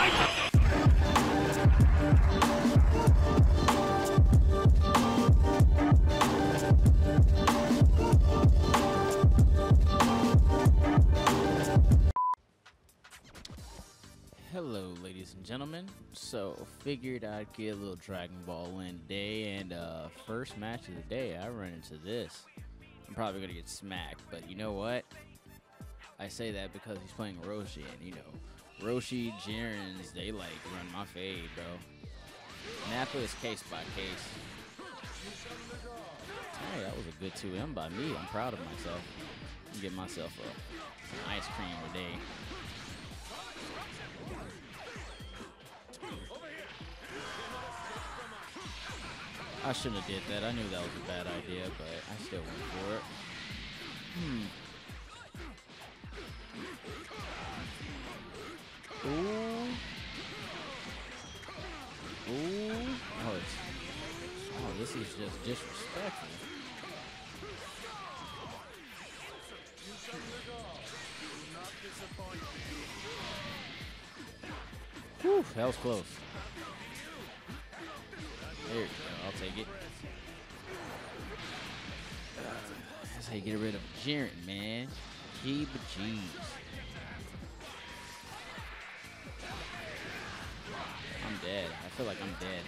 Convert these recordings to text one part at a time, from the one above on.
Hello, ladies and gentlemen. So, figured I'd get a little Dragon Ball in today, and uh, first match of the day, I run into this. I'm probably gonna get smacked, but you know what? I say that because he's playing Roshi, and you know, Roshi, Jirens, they like run my fade, bro. Nappa is case by case. Hey, that was a good 2M by me. I'm proud of myself. Get myself a, ice cream today. I shouldn't have did that. I knew that was a bad idea, but I still went for it. Hmm. Is just disrespectful. Whew, that was close. There you go. I'll take it. Uh, that's how you get rid of Jiren, man. Gee G's. I'm dead. I feel like I'm dead.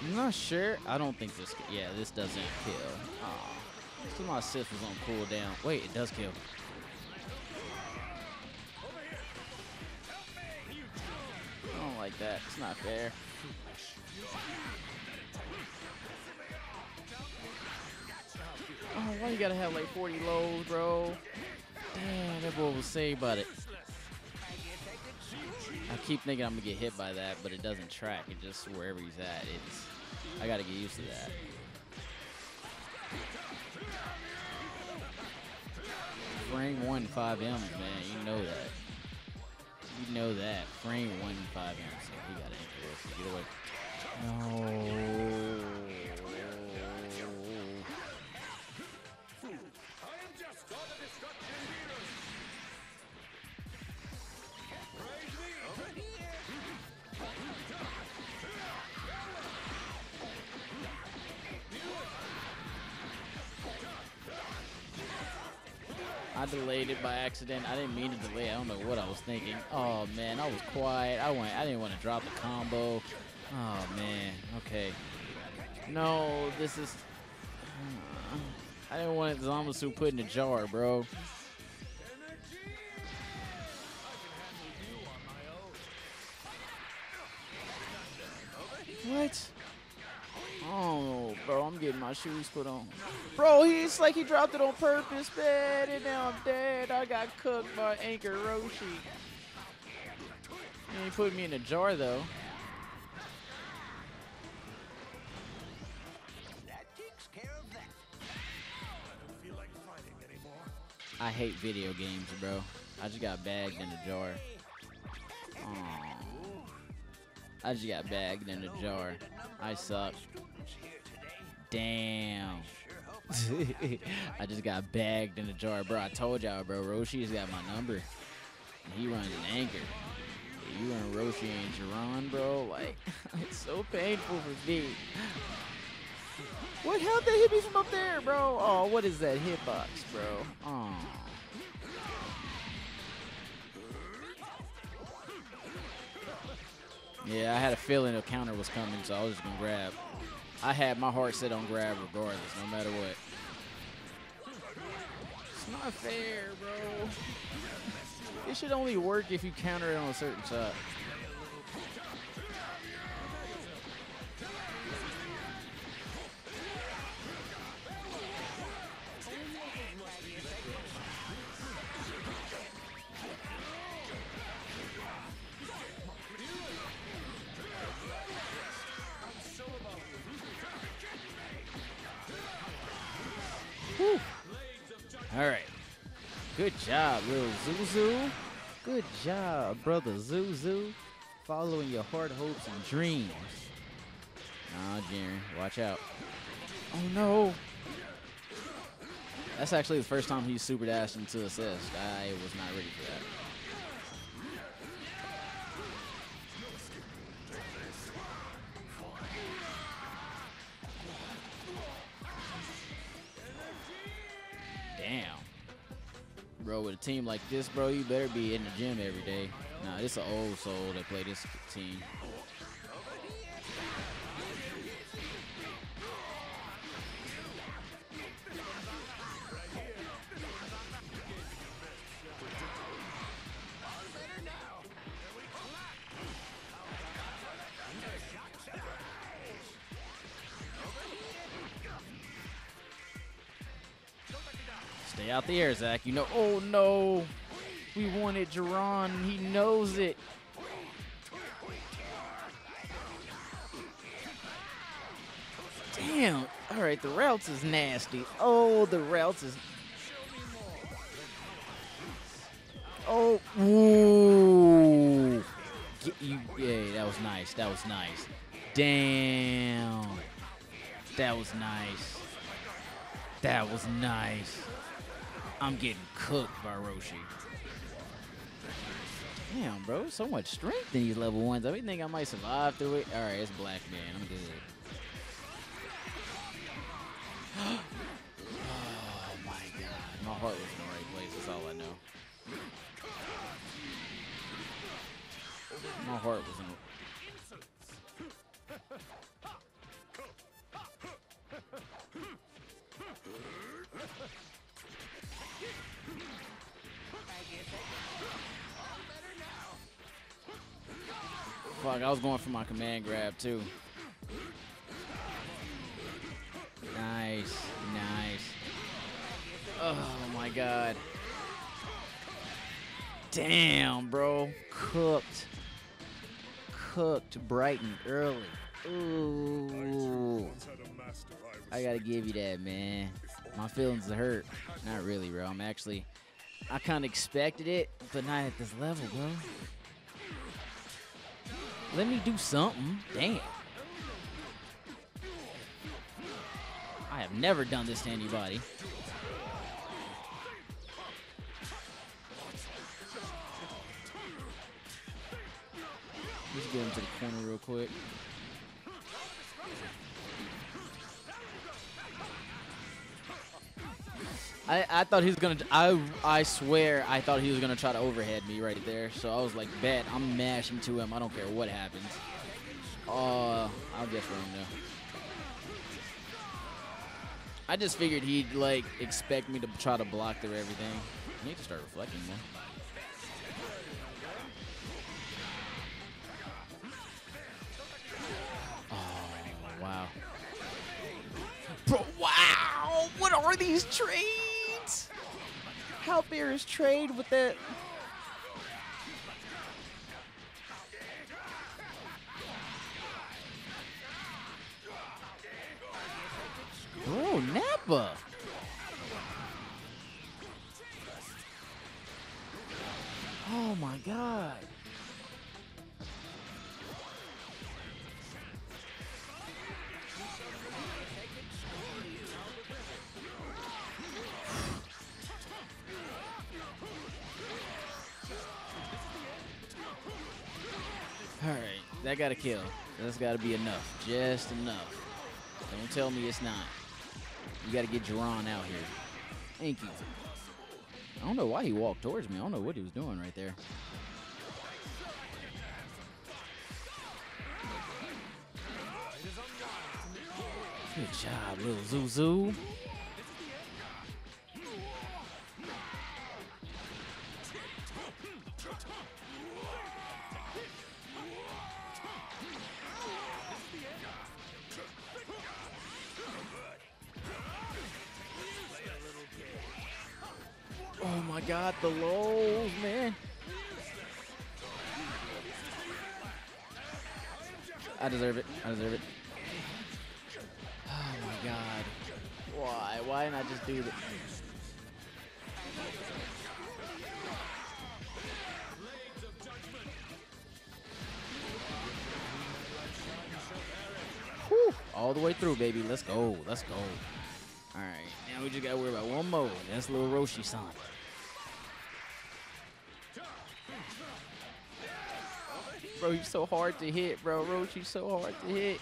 I'm not sure. I don't think this. Yeah, this doesn't kill. Aw. So my assist was on cooldown. Wait, it does kill. I don't like that. It's not fair. Oh, why you gotta have like 40 lows, bro? Damn, that boy was saved by it. Keep thinking I'm gonna get hit by that, but it doesn't track. It just wherever he's at. It's I gotta get used to that. Frame one five M's, man. You know that. You know that. Frame one five M's. So he got it. Get away. No. Delayed it by accident. I didn't mean to delay. I don't know what I was thinking. Oh man, I was quiet. I went. I didn't want to drop the combo. Oh man. Okay. No, this is. I didn't want Zamasu put in the jar, bro. What? Oh, bro, I'm getting my shoes put on. Bro, he's like he dropped it on purpose, man, and now I'm dead. I got cooked by Anchor Roshi. And he put me in a jar, though. I hate video games, bro. I just got bagged in a jar. Aw. I just got bagged in a jar. I suck. Damn. I just got bagged in a jar, bro. I told y'all, bro. Roshi's got my number. He runs an anchor. You and Roshi and Jiren, bro. Like, it's so painful for me. What? How'd they hit me from up there, bro? Oh, what is that hitbox, bro? Oh. Yeah, I had a feeling a counter was coming, so I was just gonna grab. I had my heart set on grab regardless, no matter what. It's not fair, bro. It should only work if you counter it on a certain side. Good job, little Zuzu. Good job, brother Zuzu. Following your heart, hopes, and dreams. Nah, Jiren, watch out. Oh no. That's actually the first time he's super dashed into assist. I was not ready for that. With a team like this, bro, you better be in the gym every day. Nah, this an old soul that play this team. Out the air, Zach. You know, oh no. We wanted Jiren. He knows it. Damn. All right, the routes is nasty. Oh, the routes is. Oh, ooh. You, yeah, that was nice. That was nice. Damn. That was nice. That was nice. I'm getting cooked by Roshi. Damn, bro, so much strength in these level ones. I think I might survive through it. All right, it's black man. I'm good. oh my god, my heart was in the right place. That's all I know. My heart was in. Fuck, I was going for my command grab too. Nice, nice. Oh my god. Damn, bro. Cooked. Cooked bright and early. Ooh. I gotta give you that, man. My feelings are hurt. Not really, bro. I'm actually, I kind of expected it, but not at this level, bro. Let me do something. Damn. I have never done this to anybody. Let's get into the corner real quick. I, I thought he was gonna. I I swear I thought he was gonna try to overhead me right there. So I was like, bet I'm mashing to him. I don't care what happens. Uh, I'll guess wrong though. I just figured he'd like expect me to try to block through everything. I need to start reflecting more. Oh wow. Bro, wow! What are these trades? How fair trade with it. Oh, Nappa. Oh my god. Got to kill. That's got to be enough. Just enough. Don't tell me it's not. You got to get Jiren out here. Thank you. I don't know why he walked towards me. I don't know what he was doing right there. Good job, little Zuzu. why not just do that? all the way through, baby. Let's go. Let's go. All right. Now we just got to worry about one more. That's little Roshi song. Bro, you so hard to hit, bro. Roshi's so hard to hit.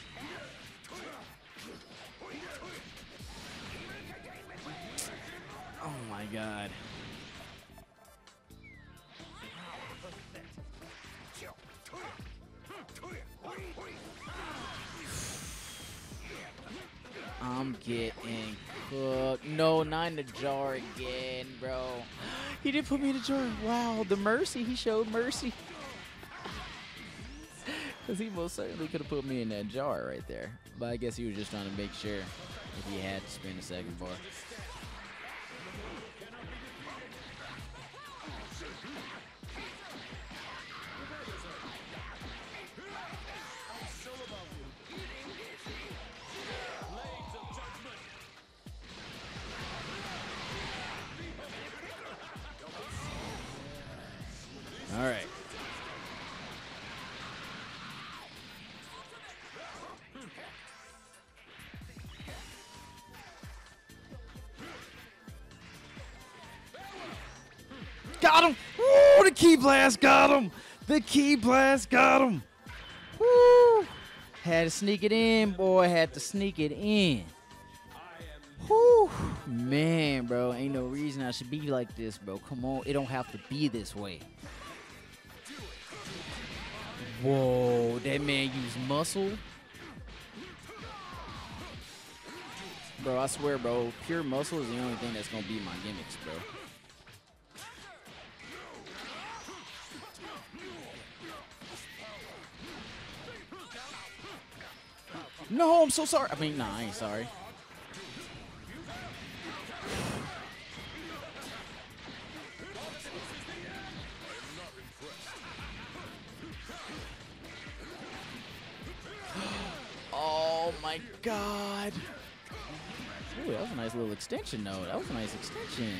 My god. I'm getting cooked. No, not in the jar again, bro. He didn't put me in the jar. Wow, the mercy. He showed mercy. Because he most certainly could have put me in that jar right there. But I guess he was just trying to make sure if he had to spin the second bar. Key blast got him! The key blast got him! Woo! Had to sneak it in, boy. Had to sneak it in. Whew. Man, bro, ain't no reason I should be like this, bro. Come on, it don't have to be this way. Whoa, that man used muscle. Bro, I swear, bro, pure muscle is the only thing that's gonna be my gimmicks, bro. No, I'm so sorry. I mean, nah, I ain't sorry. Oh my god. Ooh, that was a nice little extension, though. That was a nice extension.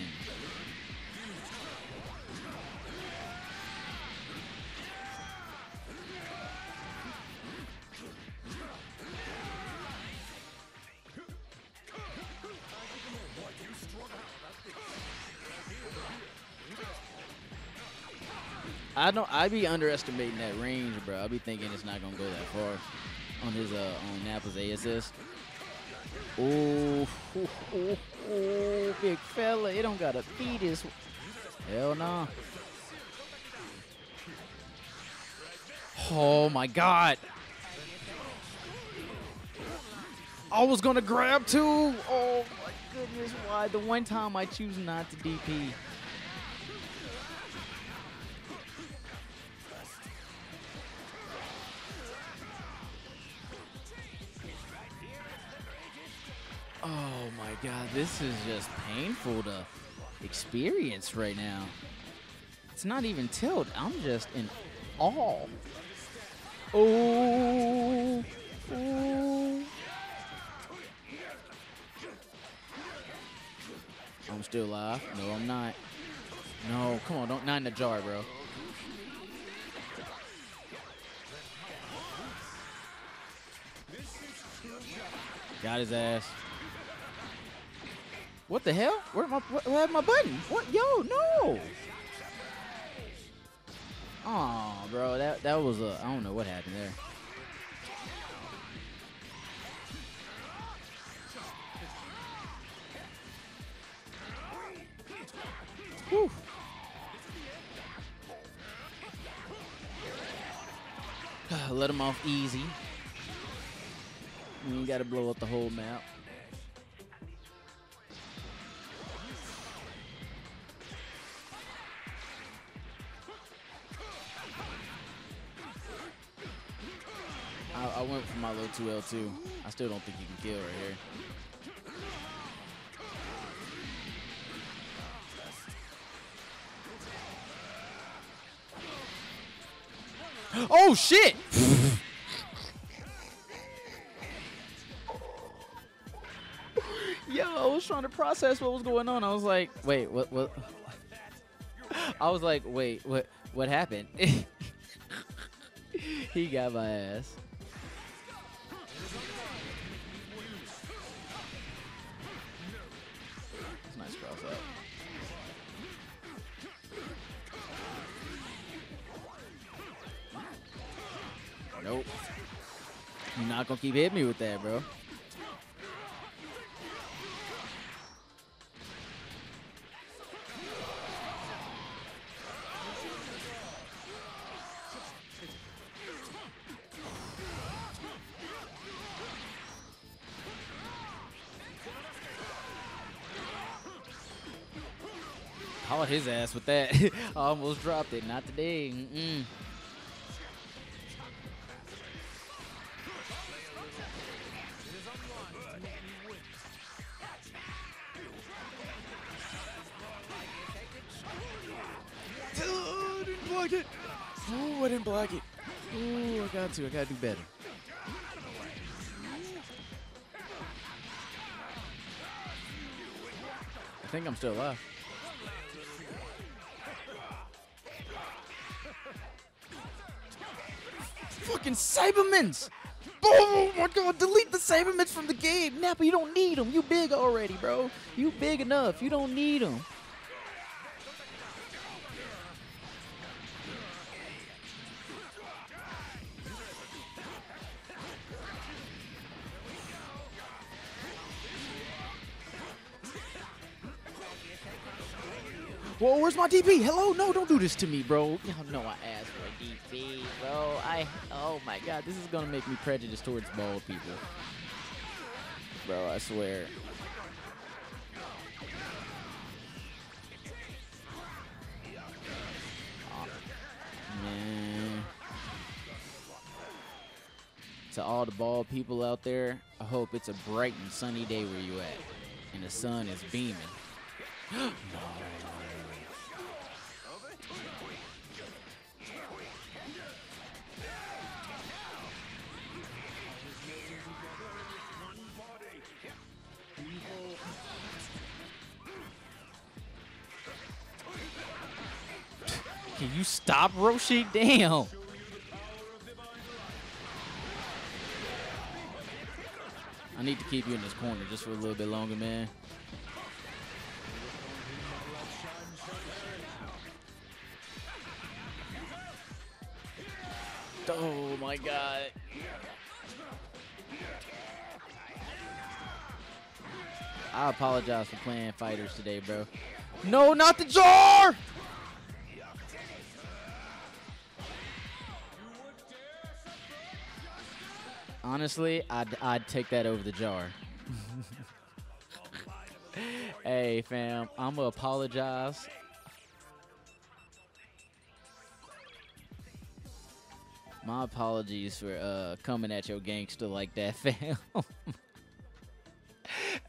I don't. I be underestimating that range, bro. I be thinking it's not gonna go that far on his uh on Nappa's A assist. Ooh, ooh, ooh, ooh, big fella, it don't gotta be this. Hell no. Nah. Oh my god. I was gonna grab too. Oh my goodness, why? The one time I choose not to DP. God, uh, this is just painful to experience right now. It's not even tilt, I'm just in awe. Oh, oh. I'm still alive. No, I'm not. No, come on, don't not in the jar, bro. Got his ass. What the hell? Where my where my button? What? Yo, no. Oh, bro, that that was a I don't know what happened there. Whew. Let him off easy. You got to blow up the whole map. 2L2. I still don't think you can kill right here. Oh shit! Yo, I was trying to process what was going on. I was like, wait, what what I was like, wait, what what happened? he got my ass. Nope. You're not gonna keep hitting me with that, bro. Caught his ass with that. Almost dropped it. Not today. Mm-mm. Oh, It. Oh, I didn't block it. Oh, I got to. I gotta do better. I think I'm still alive. Fucking Saibamans! Oh my god, delete the Saibamans from the game! Nappa, you don't need them. You big already, bro. You big enough. You don't need them. Whoa, where's my DP? Hello? No, don't do this to me, bro. Y'all know I asked for a DP, bro. I, oh my god, this is gonna make me prejudiced towards bald people. Bro, I swear. Aw, man. To all the bald people out there, I hope it's a bright and sunny day where you at. And the sun is beaming. no. Stop Roshi? Damn. I need to keep you in this corner just for a little bit longer, man. Oh my god. I apologize for playing FighterZ today, bro. No, not the jar! Honestly, I'd, I'd take that over the jar. hey, fam, I'm going to apologize. My apologies for uh, coming at your gangster like that, fam. uh,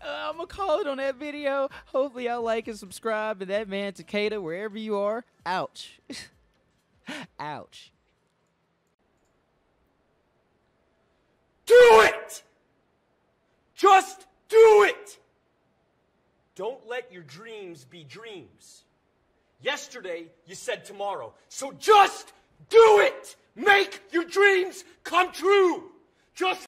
I'm to call it on that video. Hopefully, y'all like and subscribe. And that man, Takeda, wherever you are, ouch. ouch. Do it! Just do it! Don't let your dreams be dreams. Yesterday, you said tomorrow. So just do it! Make your dreams come true! Just